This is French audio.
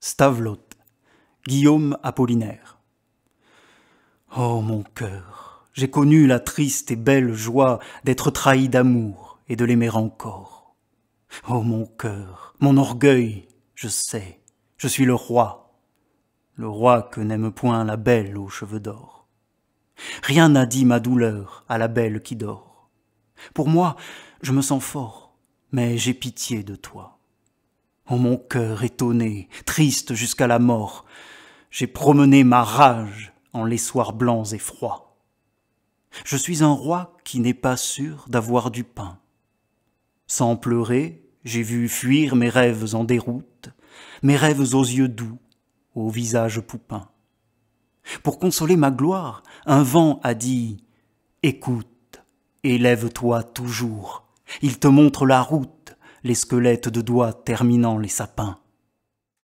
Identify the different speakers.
Speaker 1: Stavelot, Guillaume Apollinaire. Oh mon cœur, j'ai connu la triste et belle joie d'être trahi d'amour et de l'aimer encore. Oh mon cœur, mon orgueil, je sais, je suis le roi, le roi que n'aime point la belle aux cheveux d'or. Rien n'a dit ma douleur à la belle qui dort. Pour moi, je me sens fort, mais j'ai pitié de toi. Oh mon cœur étonné, triste jusqu'à la mort, j'ai promené ma rage en les soirs blancs et froids. Je suis un roi qui n'est pas sûr d'avoir du pain. Sans pleurer, j'ai vu fuir mes rêves en déroute, mes rêves aux yeux doux, au visage poupin. Pour consoler ma gloire, un vent a dit Écoute, élève-toi toujours, il te montre la route les squelettes de doigts terminant les sapins.